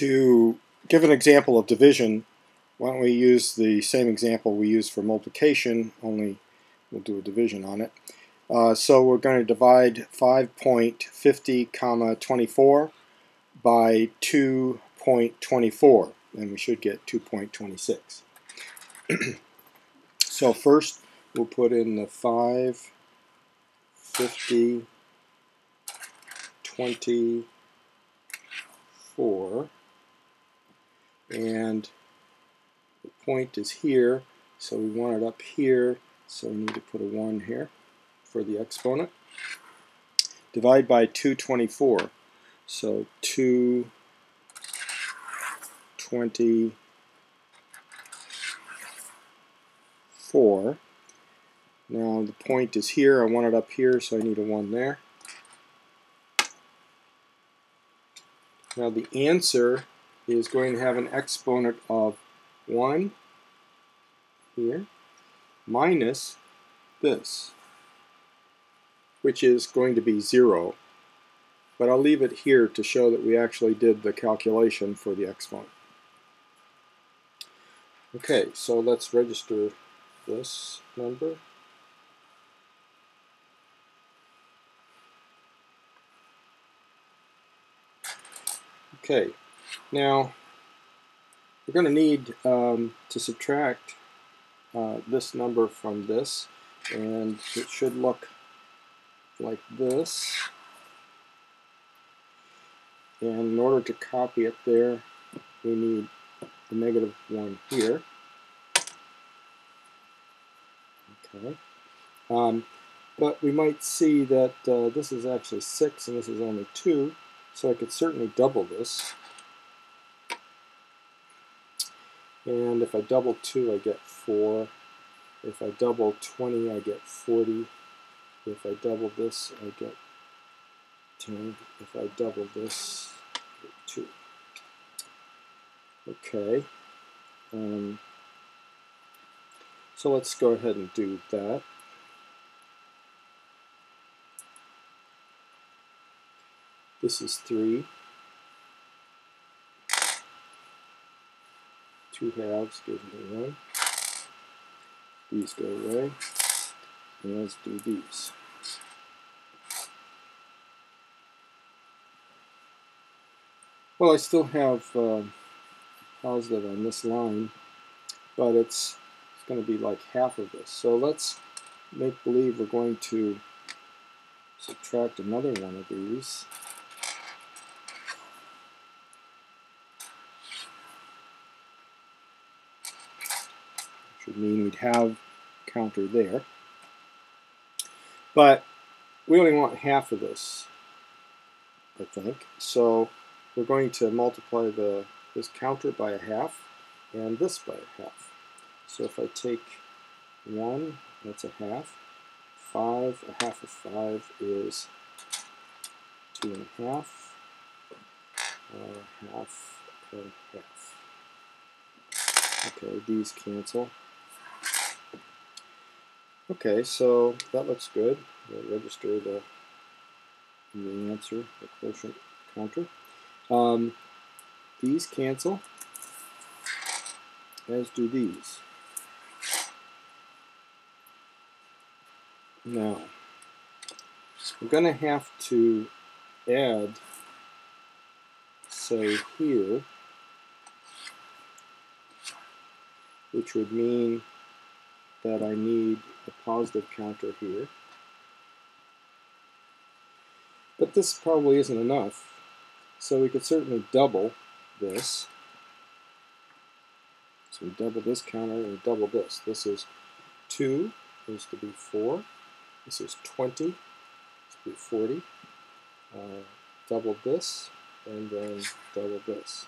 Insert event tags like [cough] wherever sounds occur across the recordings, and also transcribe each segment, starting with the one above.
To give an example of division, why don't we use the same example we used for multiplication, only we'll do a division on it. Uh, so we're going to divide 5.50 comma 24 by 2.24 and we should get 2.26. [clears throat] so first we'll put in the 5, 50, 24 and the point is here so we want it up here so we need to put a 1 here for the exponent. Divide by 224. So 224. Now the point is here. I want it up here, so I need a 1 there. Now the answer is going to have an exponent of 1 here minus this which is going to be 0. But I'll leave it here to show that we actually did the calculation for the exponent. Okay, so let's register this number. Okay, now we're going to need um, to subtract uh, this number from this, and it should look like this. And in order to copy it there, we need the negative 1 here. Okay. Um, but we might see that uh, this is actually 6 and this is only 2, so I could certainly double this. And if I double 2, I get 4. If I double 20, I get 40. If I double this, I get 10. If I double this, I get 2. Okay. Um, so let's go ahead and do that. This is 3. Two halves gives me 1. These go away. And let's do these. Well, I still have uh, positive on this line, but it's, it's going to be like half of this. So let's make believe we're going to subtract another one of these. Would mean we'd have counter there. But we only want half of this, I think. So we're going to multiply the this counter by a half and this by a half. So if I take 1, that's a half. 5, a half of 5 is 2 and a half. Uh, half and half. Okay, these cancel. Okay, so that looks good. We'll register the, the answer, the quotient counter. Um, these cancel, as do these. Now, I'm going to have to add, say, here, which would mean that I need a positive counter here. But this probably isn't enough, so we could certainly double this. So we double this counter and double this. This is 2, is to be 4. This is 20, is to be 40. Uh, double this, and then double this.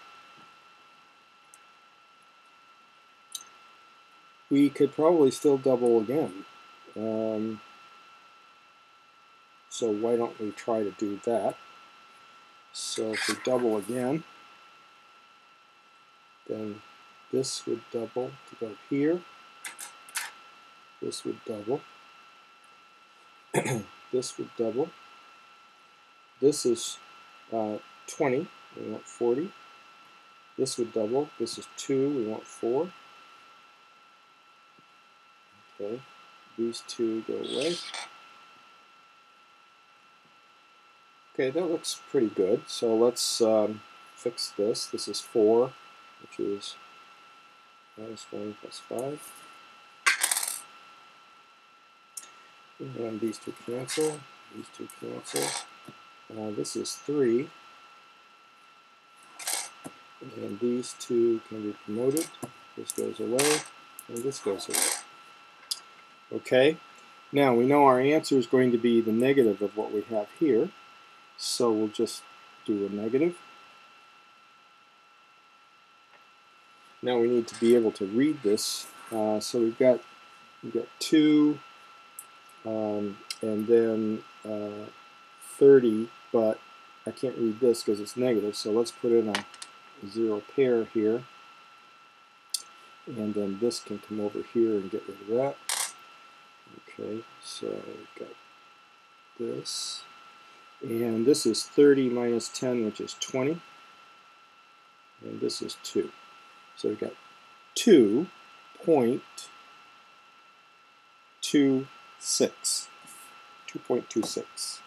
We could probably still double again. Um, so why don't we try to do that? So if we double again, then this would double to go here. This would double. [clears throat] this would double. This is uh, 20. We want 40. This would double. This is 2. We want 4. Okay. These two go away. Okay, that looks pretty good. So let's um, fix this. This is 4, which is minus 1 plus 5. And these two cancel. These two cancel. Uh, this is 3. And these two can be promoted. This goes away, and this goes away. Okay, now we know our answer is going to be the negative of what we have here. So we'll just do a negative. Now we need to be able to read this. Uh, so we've got we've got 2 um, and then uh, 30, but I can't read this because it's negative. So let's put in a, a zero pair here. And then this can come over here and get rid of that. Okay, so we've got this. And this is 30 minus 10, which is 20. And this is 2. So we've got 2.26. 2.26.